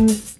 Bye.